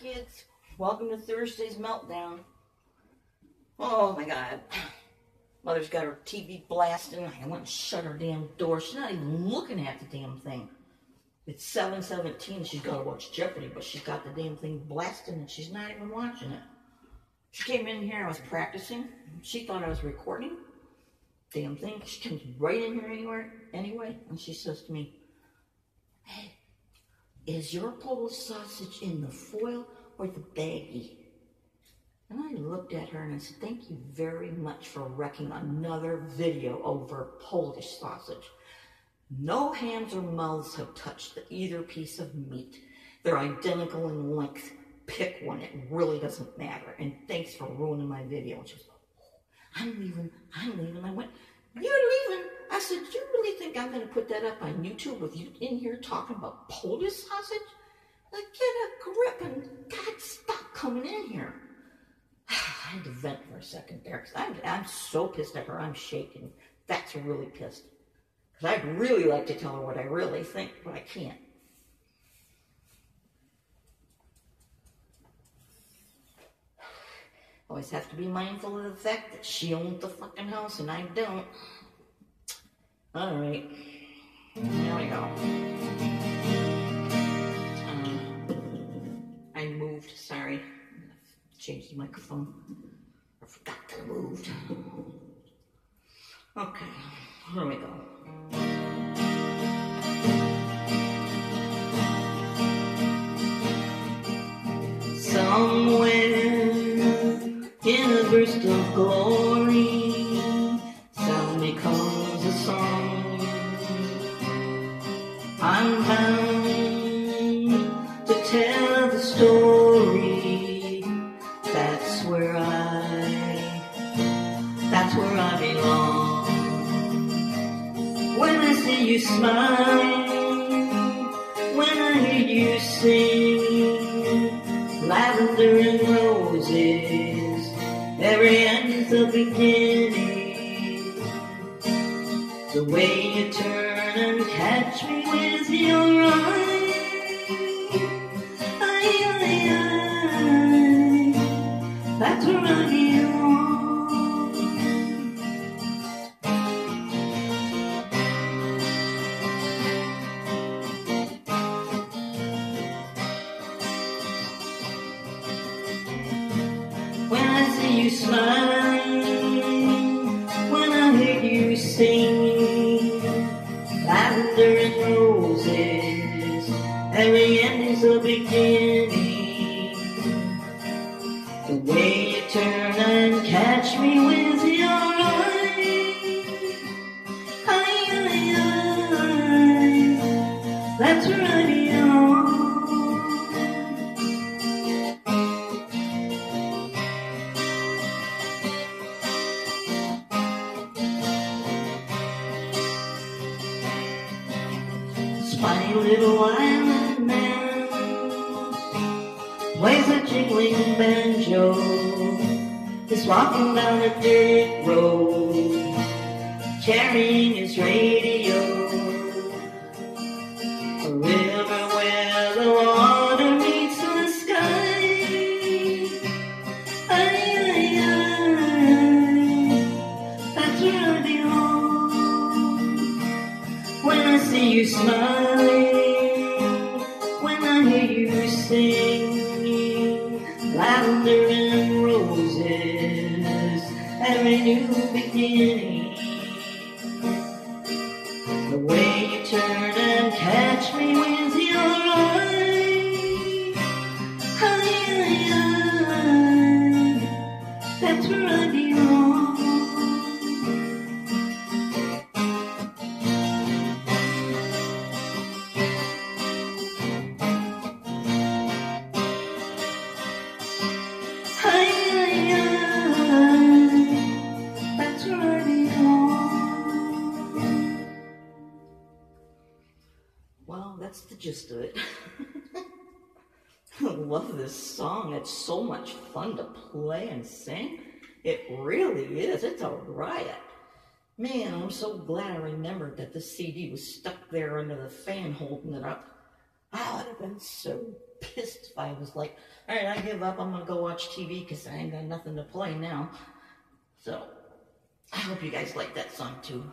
kids. Welcome to Thursday's Meltdown. Oh my god. Mother's got her TV blasting. I went and shut her damn door. She's not even looking at the damn thing. It's 717. She's got to watch Jeopardy, but she's got the damn thing blasting and she's not even watching it. She came in here. I was practicing. She thought I was recording. Damn thing. She comes right in here anywhere, anyway. And she says to me, is your Polish sausage in the foil or the baggie? And I looked at her and I said, Thank you very much for wrecking another video over Polish sausage. No hands or mouths have touched either piece of meat. They're identical in length. Pick one, it really doesn't matter. And thanks for ruining my video. And she was I'm leaving, I'm leaving. I went, You're leaving? I said, Do you really think I'm going to put that up on YouTube with you in here talking about Polish sausage? Like, get a grip and God, stop coming in here. I had to vent for a second there because I'm, I'm so pissed at her. I'm shaking. That's really pissed. Because I'd really like to tell her what I really think, but I can't. Always have to be mindful of the fact that she owns the fucking house and I don't. All right. There we go. Um, I moved, sorry. Changed the microphone. I forgot that I moved. Okay, here we go. Somewhere in a burst of glory, I'm bound to tell the story. That's where I, that's where I belong. When I see you smile, when I hear you sing, lavender and roses, every end is a beginning. The way you turn and catch me with your eyes, ay, ay, ay, where I belong. When I see you smile, when I hear you sing, The way you turn and catch me with your eyes, ay, ay, ay, that's where I belong. Spiny little island man plays a jingling banjo. Walking down a dirt road, carrying his radio. A river where the water meets the sky. Ay, ay, ay, that's where I belong. When I see you smiling, every new beginning. The way you turn and catch me Well, that's the gist of it. I love this song. It's so much fun to play and sing. It really is. It's a riot. Man, I'm so glad I remembered that the CD was stuck there under the fan holding it up. I would have been so pissed if I was like, all right, I give up. I'm gonna go watch TV because I ain't got nothing to play now. So I hope you guys like that song too.